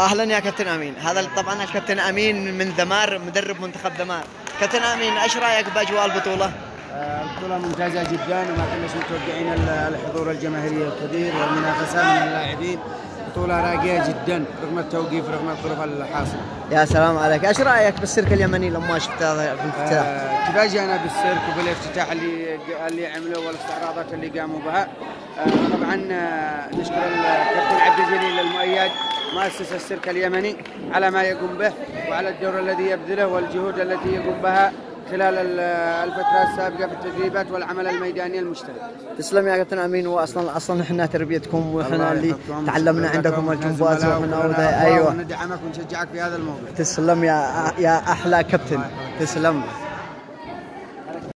أهلا يا كابتن أمين. هذا طبعا الكابتن أمين من ذمار مدرب منتخب ذمار. كابتن أمين إيش رأيك بأجواء البطولة؟ آه، البطولة ممتازة جدا وما كناش متوقعين ال- الحضور الجماهيري الكبير والمنافسة من اللاعبين. بطولة راقية جدا رغم التوقيف رغم الظروف الحاصلة. يا سلام عليك. إيش رأيك بالسيرك اليمني؟ لما شفته في الافتتاح. آه، تفاجأنا بالسيرك وبالافتتاح اللي اللي عملوه والاستعراضات اللي قاموا بها. آه، طبعا آه، نشكر الكابتن مؤسس السيرك اليمني على ما يقوم به وعلى الدور الذي يبذله والجهود التي يقوم بها خلال ال- الفترة السابقة في التدريبات والعمل الميداني المشترك تسلم يا كابتن أمين واصلا أصلا إحنا تربيتكم وإحنا اللي تعلمنا عندكم الجمباز أيوه. وندعمك ونشجعك في هذا الموضوع تسلم يا يا أحلى كابتن. تسلم.